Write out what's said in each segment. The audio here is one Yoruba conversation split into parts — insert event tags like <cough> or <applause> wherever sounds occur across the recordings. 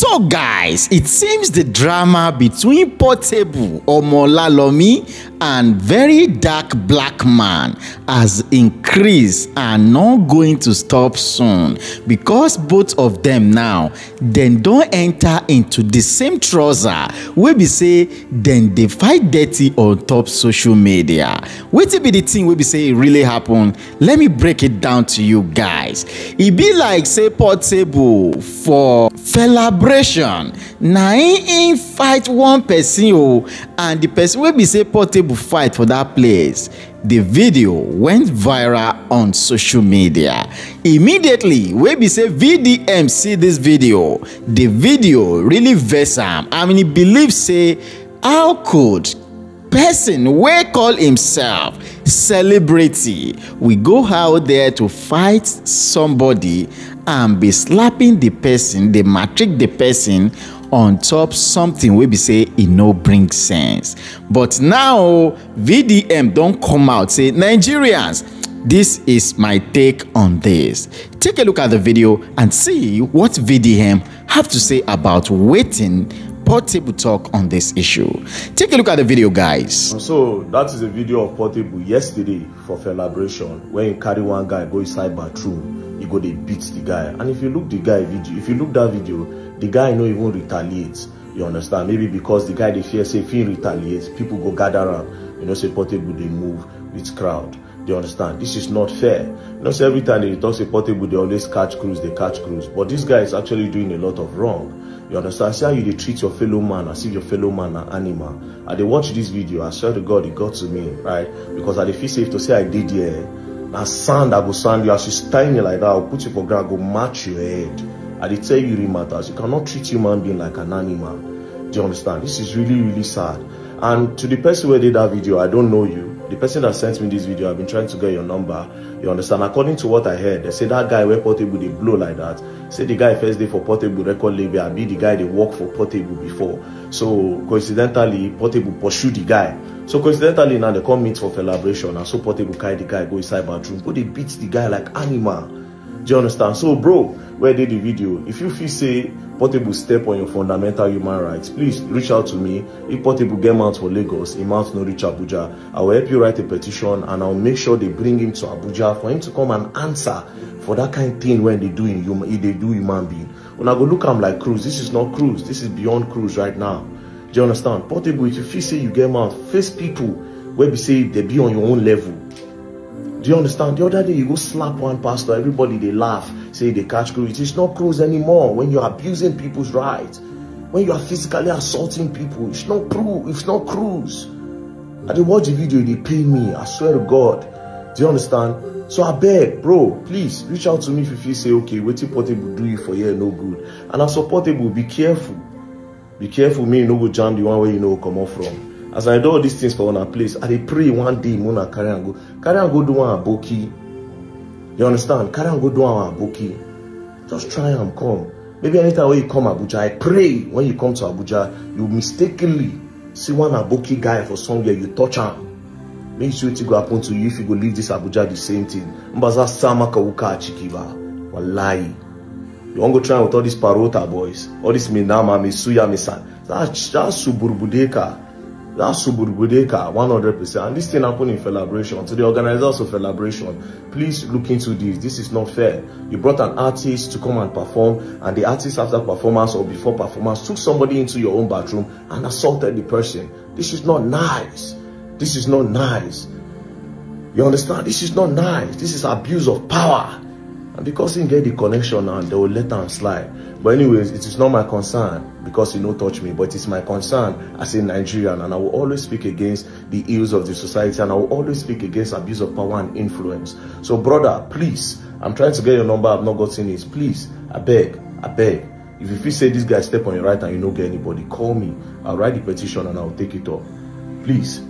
So guys, it seems the drama between Portable Omolalomi and very dark black man has increased and not going to stop soon because both of them now then don enter into the same trouser wey be say then dey fight dirty on top social media wetin be the thing wey be say e really happen let me break it down to you guys e be like say portable for celebration na him him fight one person o and the person wey be say portable fight for that place the video went viral on social media immediately wey be say vdm see this video the video really vex am and e believe say how could person wey call himself celebrity we go out there to fight somebody and be slapping the person dey matric the person on top something we be say it no bring sense but now vdm don't come out say nigerians this is my take on this take a look at the video and see what vdm have to say about waiting portable talk on this issue take a look at the video guys so that is a video of portable yesterday for celebration when he carry one guy go inside bathroom go they beat the guy and if you look the guy video if you look that video the guy no even retaliates you understand maybe because the guy they fear say if he retaliates people go gather around you know say portable they move with crowd they understand this is not fair you know every time they talk say portable they always catch crews they catch crews but this guy is actually doing a lot of wrong you understand see how you they treat your fellow man as if your fellow man are animal and they watch this video i swear to god it got to me right because i feel safe to say i did yeah Now sand I go sand you. As you style me like that, I'll put you for ground, go match your head. I did tell you it matters. You cannot treat human being like an animal. Do you understand? This is really, really sad. And to the person who did that video, I don't know you. The person that sent me this video, I've been trying to get your number. You understand? According to what I heard, they say that guy where Portable, they blow like that. Say the guy first day for Portable record label, be the guy they work for Portable before. So coincidentally, Portable pursued the guy so coincidentally now they come meet for celebration and so portable carry the guy go inside bathroom but dey beat the guy like animal do you understand so bro where did the video if you feel say portable step on your fundamental human rights please reach out to me if portable get out for lagos he mount no reach abuja i will help you write a petition and I'll make sure they bring him to abuja for him to come and answer for that kind of thing when they do in human e dey do human being When I go look am like Cruz. this is not Cruz. this is beyond Cruz right now Do you understand? Portable, if you feel say you get mouth, face people where you say they be on your own level. Do you understand? The other day you go slap one pastor, everybody they laugh, say they catch cruise. It's not cruise anymore when you're abusing people's rights. When you are physically assaulting people, it's not cruise. it's not cruise. I did watch the video, they pay me. I swear to God. Do you understand? So I beg, bro, please reach out to me if you feel say, okay, waiting portable do you for here, no good. And I'm supportable, be careful. be careful me you no go jam the one wey you no comot from as i do all these things for una place i dey pray one day una carry am go carry am go do one aboki you understand carry am go do one aboki just try am come maybe anytime wey you come abuja i pray when you come to abuja you mistakenly see one aboki guy for somewhere you touch am make you see wetin go happen to you if you go leave this abuja the same thing mbaza sama kawuka achikiba wallahi. You want to go train with all these Parota boys, all these Minama, Misuya, Misan. That's, that's Suburbudeka. That's Suburbudeka, 100%. And this thing happened in celebration. To the organizers of celebration, please look into this. This is not fair. You brought an artist to come and perform, and the artist after performance or before performance took somebody into your own bathroom and assaulted the person. This is not nice. This is not nice. You understand? This is not nice. This is abuse of power. And because he get the connection and they will let him slide. But anyways, it is not my concern because he no touch me, but it's my concern as a Nigerian and I will always speak against the ills of the society and I will always speak against abuse of power and influence. So brother, please, I'm trying to get your number, I've not gotten it. Please, I beg, I beg. If you feel say this guy step on your right and you no get anybody, call me. I'll write the petition and I'll take it up. Please.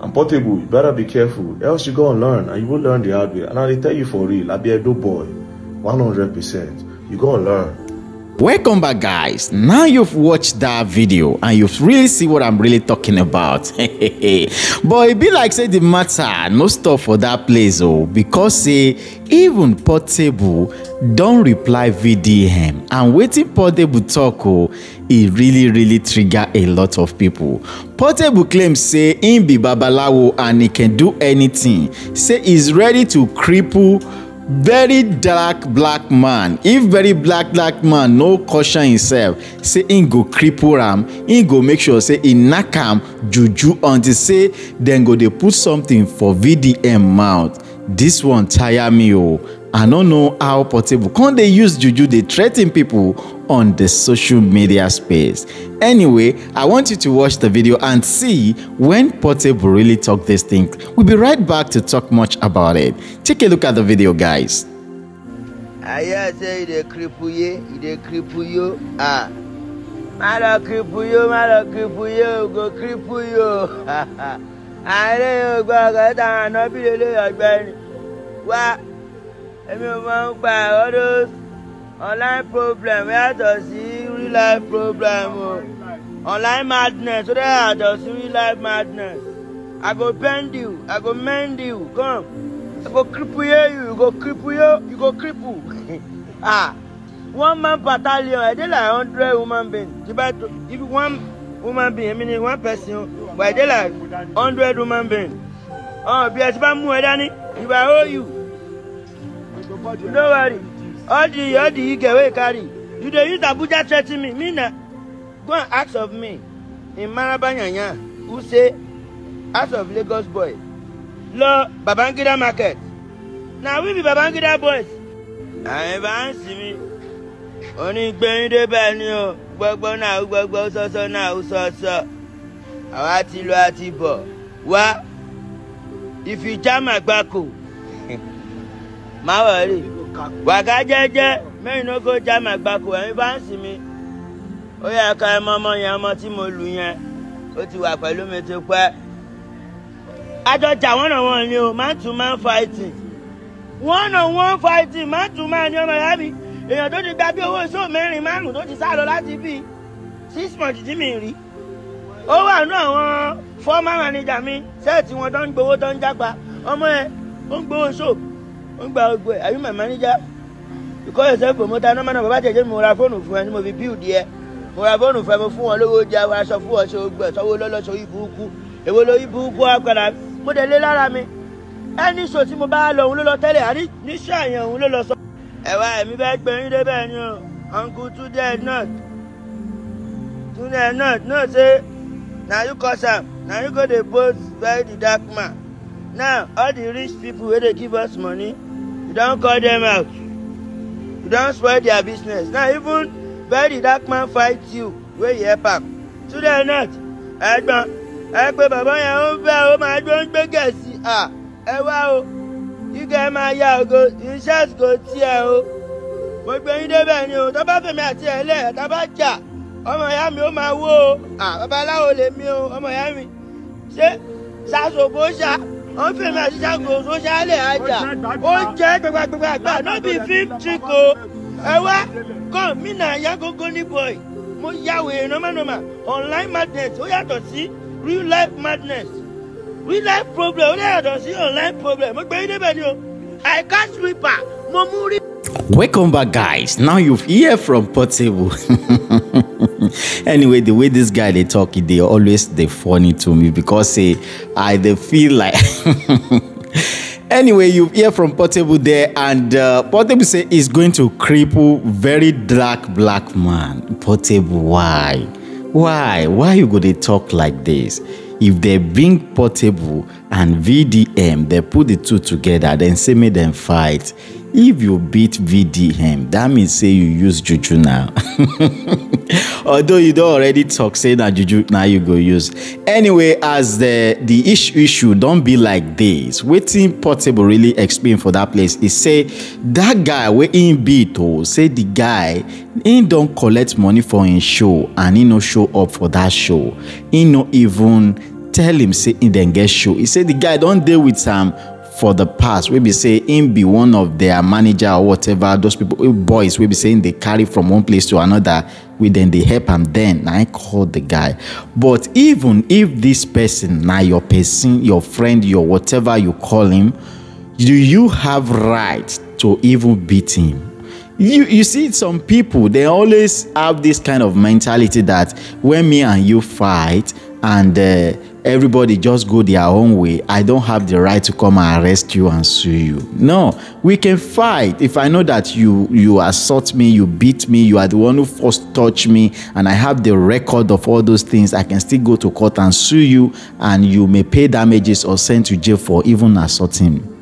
I'm portable. You better be careful. Else you go and learn and you will learn the hard way. And I'll tell you for real, I'll be a dope boy. 100%. percent you going to learn. Welcome back, guys. Now you've watched that video and you've really see what I'm really talking about. <laughs> but it be like say the matter no stop for that place oh because say even Portable don't reply VDM and waiting Portable talk oh it really really trigger a lot of people. Portable claims say in be babalawo and he can do anything say he's ready to cripple very dark black man if very black black man no caution himself say him go cripple am him go make sure say he knack am juju until say dem go dey put something for vdm mouth this one tire me oo oh. I don't know how Portable can they use juju they threaten people on the social media space. Anyway, I want you to watch the video and see when Portable really talk this thing. We'll be right back to talk much about it. Take a look at the video, guys. I say you cripple ye, cripple yo. Ah, ma cripple yo, ma cripple yo, go cripple yo. <laughs> Àárẹ̀ ògbọ́n ọ̀gá táwọn àná bí lélẹ́yìn ọ̀gbẹ́ni wá èmi ò máa ń pa all online problem yàtọ̀ sí real life problem o online madness ó dẹ́ yàtọ̀ sí real life madness i go bend you i go mend you come i go cripple you you go cripple you you go cripple <laughs> ah one man battalion i dey like hundred woman being if one woman being i mean one person but i dey like hundred woman being ọ̀n bí ẹ ti bá mú ẹ dání if i owe you. no worry all the all the ike wey carry you dey use abuja threaten me me na go and ask of me in maraba who say ask of lagos boy lọ babangida market na we be babangida boys àyìnbá ń sinmi onígbẹ̀yìn débẹ̀ ni o na náà gbọ́gbọ́ sọ́sọ́ náà sọ́sọ́ àwa ti if you jam my ìfìjàmàgbákò. má wọlé wàgá jẹ́jẹ́ mẹ́rin ló kó já mà gbàkú ẹ̀yin bá ń sìn mi ó yẹ ká ẹ mọ́mọ́ yẹn ọmọ tí mo lù yẹn ó ti wà pẹ̀lú mi ti pẹ́ àjọjà wọn náà wọn ni o man to man fighting wọn náà wọn fighting man to man ni ọmọ yàrá mi èèyàn tó ti gba bí owó iṣẹ́ mẹ́rin márùn-ún tó ti sá lọ láti bíi six months tí mi rí ó wà ní àwọn former manager mi sẹ́ẹ̀tì wọn tó ń gbowó tó ń jágba ọmọ ẹ ó ń gbowó ṣòfò ń gba gbogbo ẹ̀ àbí màmá níjà because yourself promoter normal number bá tẹ̀ jẹ́ mo ra fóònù fún ẹ ni mo fi build yẹ mo ra fóònù fún ẹ mo fún wọn lówó jẹ àwọn aṣọ fún wọn ṣe ogbẹ sọwọ lọlọsọ ibùkún èwo ló ibùkún apẹ̀lá mo dẹ̀ lé lára mi ẹni sọ tí mo bá lọ òun ló lọ tẹ́lẹ̀ àní níṣẹ́ àyàn òun ló lọ sọ. ẹ̀wá ẹ̀mí bẹ́ẹ̀ gbé yín débẹ̀ ni o uncle tunde not. tunde not, know say na you cause am na you go dey boast by the dark man now all the rich people wey dey give us money you don call them out you don spoil their business now even very dark man fight you wey you help am today not ẹ̀gbọ́n ẹ pé bàbá yẹn ó ń fẹ́ ó máa gbó ń gbé gẹ̀ẹ́sì à ẹ wá o kíkẹ́ máa ya ògo iṣẹ́ ògo tiẹ̀ o mo gbé yín débẹ̀ ni o tó fèmí àti ẹ̀ lẹ̀ jà ọmọ ìyá mi ó máa wó o à lèmi o ọmọ ìyá mi ṣé ṣàṣòfò ṣá ó fi máa ṣiṣẹ́ kò ṣáálẹ̀ ajá ó jẹ́ gbẹgbẹgbẹgbẹ àgbà náà bíi fífi kò ẹ wá kàn mí náà yá gógó ní boy mo yàwó ìrànmọ́nàmọ́ online madness ó yàtọ̀ sí real life madness real life problem ó yàtọ̀ sí online problem mo gbé yín débẹ̀ ni o i can't sleep ah. mo mú rí. Welcome back, guys. Now you hear from Portable. <laughs> anyway, the way this guy they talk, they always they funny to me because say I they feel like. <laughs> anyway, you hear from Portable there, and uh, Portable say is going to cripple very dark black man. Portable, why, why, why you go they talk like this? if they bring portable and vdm they put the two together then say me them fight if you beat vdm that means say you use juju now <laughs> although you don't already talk say that juju now you go use anyway as the the issue issue don't be like this wetin portable really explain for that place is say that guy wey him beat o say the guy he don't collect money for his show and he no show up for that show he no even tell him say he dem get show he say the guy don't deal with am for the past we be say him be one of their manager or whatever those people boys we be saying they carry from one place to another Within dem dey help and then I call the guy but even if this person now your person your friend your whatever you call him do you have right to even beat him you you see some people they always have this kind of mentality that when me and you fight and uh, everybody just go their own way i don't have the right to come and arrest you and sue you no we can fight if i know that you you assault me you beat me you are the one who first touch me and i have the record of all those things i can still go to court and sue you and you may pay damages or send to jail for even assaulting me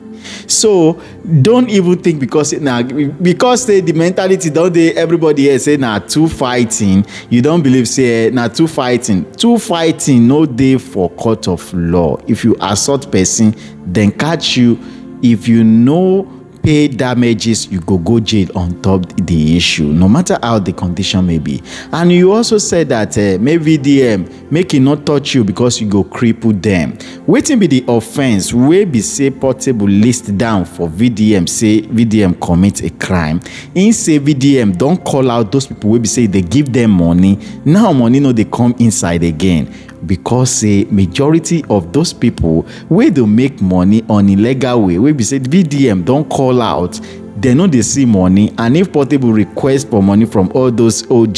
so don't even think because now because say the mentality don dey everybody here say na two fighting you don believe say eh na two fighting two fighting no dey for court of law if you assault person dem catch you if you know pay damages you go go jail on top the issue no matter how the condition may be and you also said that uh, maybe dm eh, make e no touch you because you go cripple dem wetin be the offence wey be say portable list down for vdm say vdm commit a crime im say vdm don call out those people wey be say e dey give dem money now money no dey come inside again because a majority of those people wey dey make money on illegal way wey be say bdm don call out dem no dey see money and if portable request for money from all those og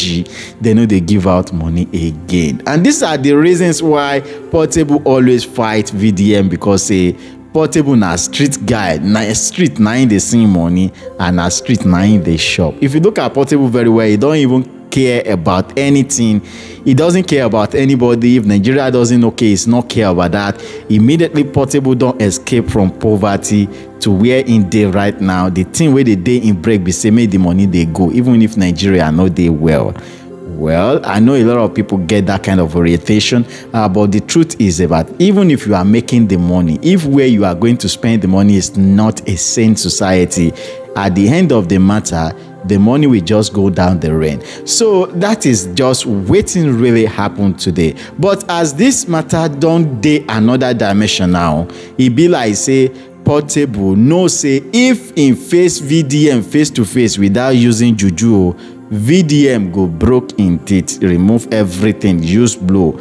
dem no dey give out money again and these are the reasons why portable always fight vdm because say portable na street guy na street na him dey sing money and na street na him dey shop if you look at portable very well you e don even care about anything. He doesn't care about anybody. If Nigeria doesn't okay, he's not care about that. Immediately, Portable don't escape from poverty to where in day right now. The thing where the day in break, be say make the money they go, even if Nigeria know they well. Well, I know a lot of people get that kind of orientation, uh, but the truth is that even if you are making the money, if where you are going to spend the money is not a sane society, at the end of the matter, the money will just go down the rain. So that is just waiting really happened today. But as this matter don't dey another dimension now, e be like say portable No say if in face vdm face to face without using juju vdm go broke in teeth remove everything use blow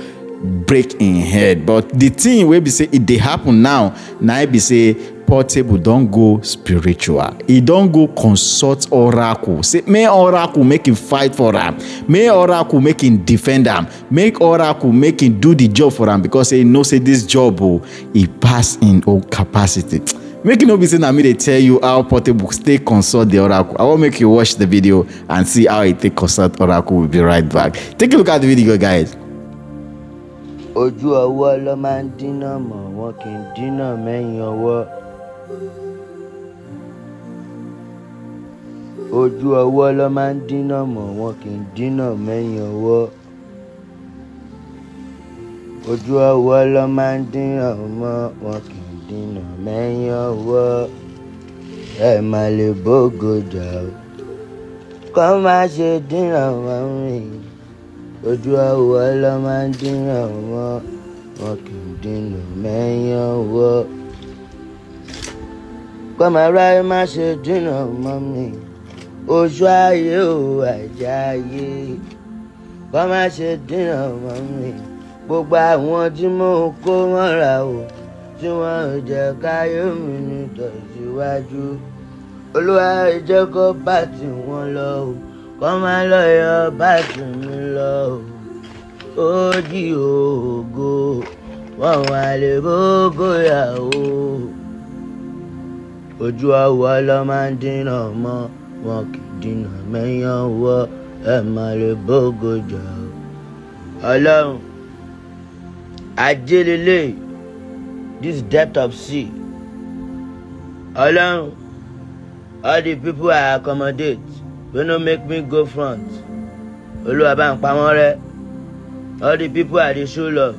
break in head but the thing wey be say e they happen now na e be say portable don go spiritual e don go consult oracle say make oracle make him fight for am make oracle make him defend am make oracle make him do the job for am because he know say this job o oh, e pass him own capacity <tsk> make e no be say na me dey tell you how portable take consult the oracle i wan make you watch the video and see how e take consult oracle we we'll be right back take a look at the video guys. ojú ọwọ́ ló máa ń dínà mọ́ wọn kì í dínà mẹ́yìn ọwọ́ ojú ọwọ́ ló máa ń dínà mọ́ wọn kì í dínà mẹ́yìn ọwọ́ ojú ọwọ́ ló máa ń dínà mọ́ wọn kì í dínà mẹ́yìn ọwọ́ ẹ má lè bógo jà o kọ́ má ṣe dínà mọ́ mi ojú ọwọ́ ló máa ń dínà mọ́ wọn kì í dínà mẹ́yìn ọwọ́ kọ́mọ aráyé má ṣe dínà mọ́ mi ojú ayé ò àjáyé kọ́mọ ṣe dínà mọ́ mi gbogbo àwọn tí mò ń kó wọn rà o tí wọn ò jẹ́ káyé mi ní tọ̀síwájú olúwa jẹ́ kó bá tí wọ́n lọ o kọ́ máa lọ yọ bá tí mi lọ o ó jí ògo wọn wà lè bó bóyá o ojú àwọ̀ ló máa ń dínà mọ́ wọn kì í dínà mẹ́yàn wọ ẹ̀ má lè bógo jà o. ọlọ́run ajé this depth of sea ọlọ́run all the people I accommodate wey no make me go front olúwa bá ń pa wọ́n all the people I dey show love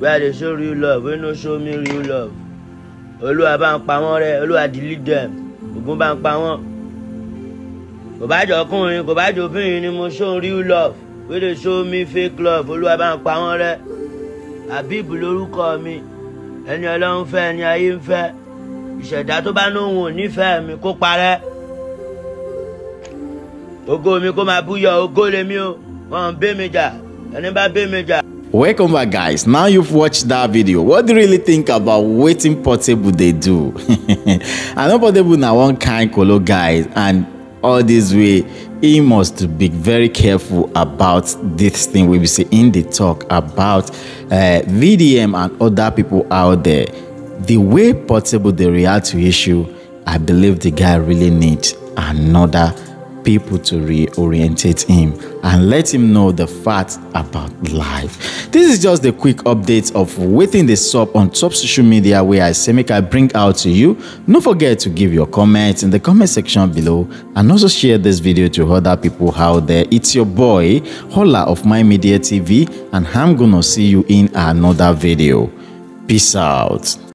wey I dey show real love wey no show me real love olúwa bá ń pa wọ́n rẹ́ olúwa delete them ogun bá ń pa wọ́n kò bá jọ ọkùnrin kò bá jọ obìnrin ni mo show real love wey dey show me fake love olúwa bá ń pa wọ́n rẹ́ habib lórúkọ mi ẹni ọlọ́run fẹ́ ẹni ayé ń fẹ́ ìṣẹ̀dá tó bá lóun ò nífẹ̀ẹ́ mi kó parẹ́ Ogo mi kó máa búyọ ògo lèmi o wọn ń bẹ́ mi jà ẹni bá bẹ́ mi jà welcome back guys now you've watched that video what do you really think about waiting? portable they do <laughs> i know portable na one kind kolo guys and all this way he must be very careful about this thing we be say him dey talk about uh, vdm and other people out there the way portable they react to issue i believe the guy really needs another people to reorientate him and let him know the facts about life. This is just a quick update of within the sub on top social media where I say I bring out to you. Don't forget to give your comments in the comment section below and also share this video to other people out there. It's your boy Hola of My Media TV and I'm gonna see you in another video. Peace out.